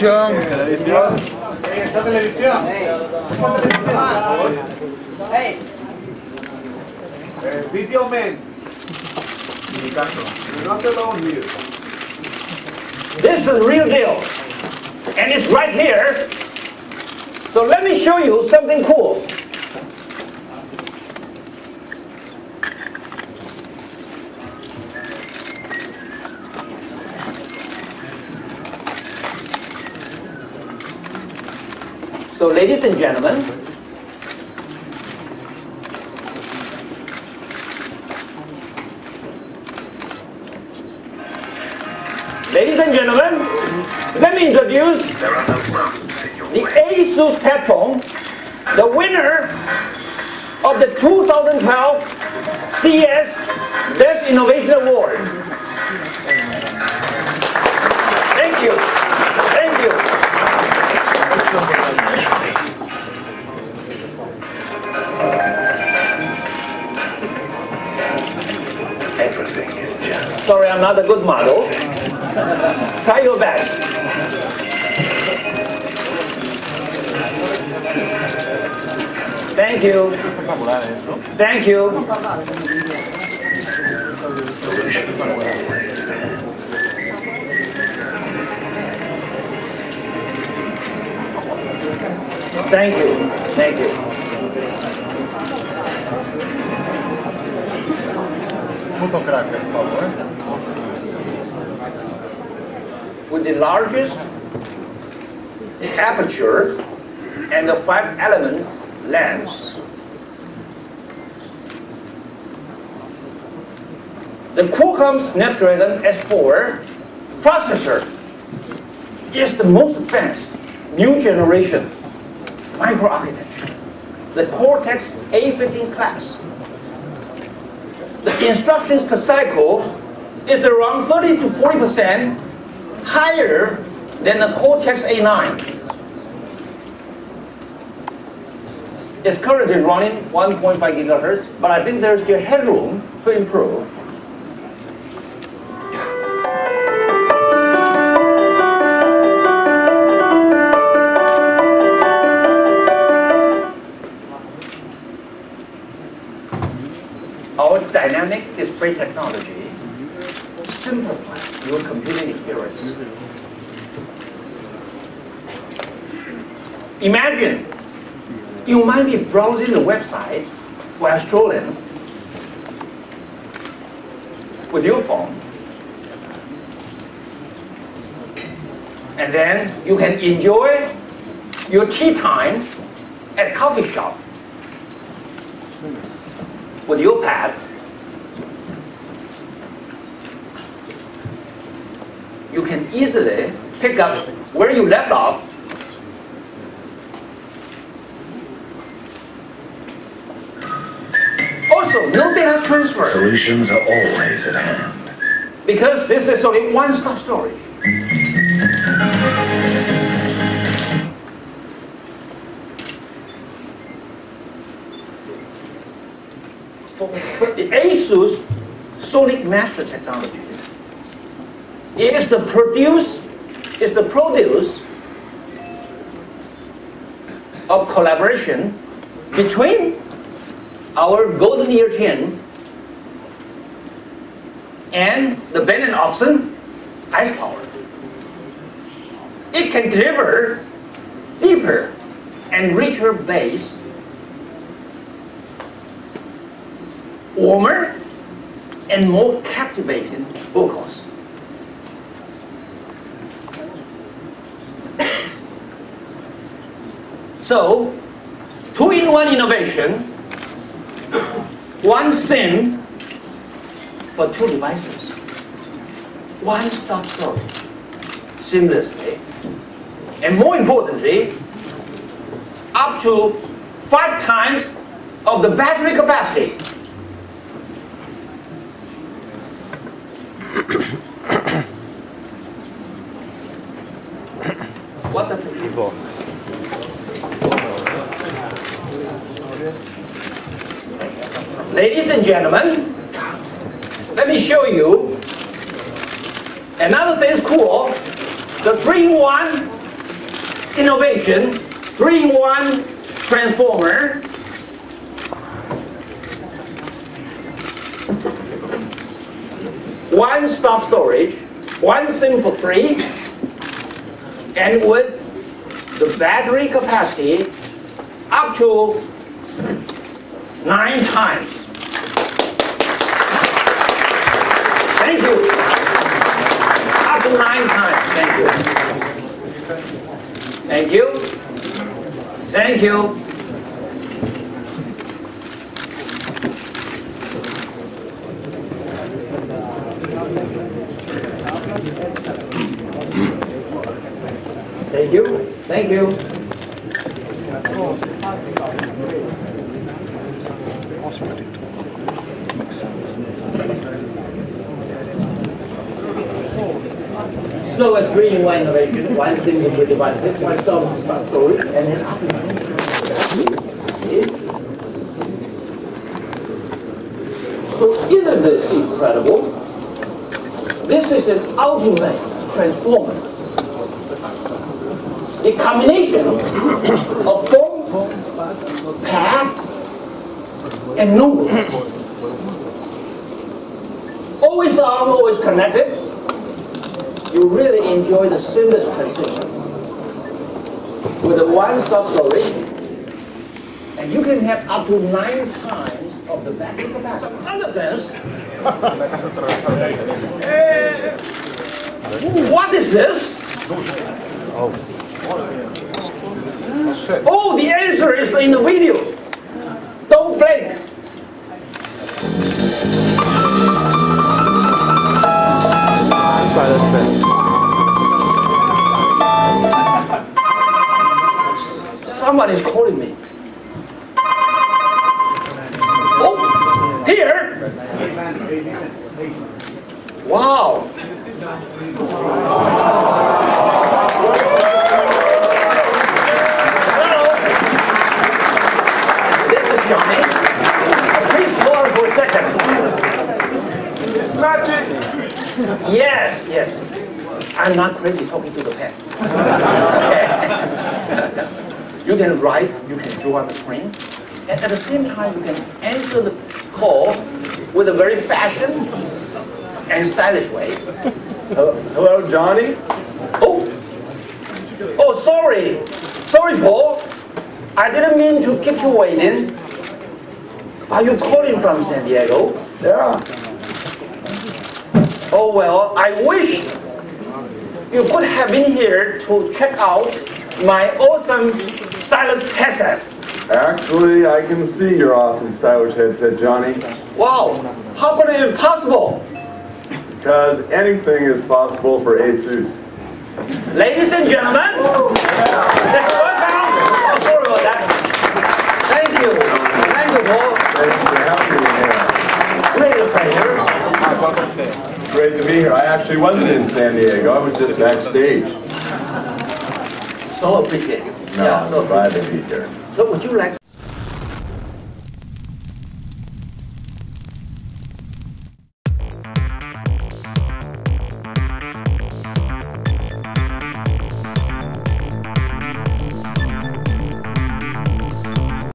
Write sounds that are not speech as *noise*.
televisión. Esa televisión. Hey, video man. This is the real deal. And it's right here. So let me show you something cool. So ladies and gentlemen, ladies and gentlemen, let me introduce the Asus Padfone, the winner of the 2012 CES Best Innovation Award. Not a good model. Try your best. Thank you. Thank you. Thank you. Thank you. Eh? With the largest aperture and the five element lens. The Qualcomm Snapdragon S4 processor is the most advanced new generation microarchitecture, the Cortex A15 class. The instructions per cycle is around 30 to 40 percent higher than the Cortex A9. It's currently running 1.5 gigahertz, but I think there's still headroom to improve. Our dynamic display technology simplifies your computing experience. Imagine you might be browsing the website while strolling with your phone. And then you can enjoy your tea time at coffee shop with your pad. You can easily pick up where you left off Also, no data transfer Solutions are always at hand. because this is only one-stop storage. The ASUS Sonic Master technology is the produce is the produce of collaboration between our Golden Ear 10 and the Bang & Olufsen ICEpower. It can deliver deeper and richer bass, warmer and more captivating vocals. So, two-in-one innovation, one SIM for two devices, one-stop storage, seamlessly, and more importantly, up to five times of the battery capacity. what does it mean? Ladies and gentlemen, let me show you another thing is cool. The 3-in-1 innovation, three-in-one transformer. One-stop storage, one SIM for free, and with the battery capacity up to nine times. Thank you. Up nine times. Thank you. Thank you. Thank you. Thank you. Thank you. So a three-in-one innovation, one single three devices, one stop stop storage, and then So isn't this incredible? This is an ultimate transformer. The combination of phone, pad, and notebook. Always on, always connected you really enjoy the seamless transition with a one-stop storage, and you can have up to nine times of the battery capacity. Other things. Eh, what is this? Oh, the answer is in the video. Someone is calling me. Oh, here. Wow. Hello. This is Jonney. Please hold on for a second. Magic. Yes, yes. I'm not crazy talking to the pen. *laughs* Okay. You can write, you can draw on the screen, and at the same time you can answer the call with a very fashion and stylish way. Hello, Jonney. Oh, oh, sorry, sorry, Paul. I didn't mean to keep you waiting. Are you calling from San Diego? Yeah. Oh well, I wish you could have been here to check out my awesome stylus headset. Actually, I can see your awesome stylish headset, Jonney. Wow, how could it be possible? Because anything is possible for Asus. Ladies and gentlemen, let's welcome. Oh, sorry about that. Thank you. Thank you, Paul. Thank you for having me here. Great pleasure. Great to be here. I actually wasn't in San Diego. I was just backstage. So appreciate you. No, Yeah, so glad to be here. So would you like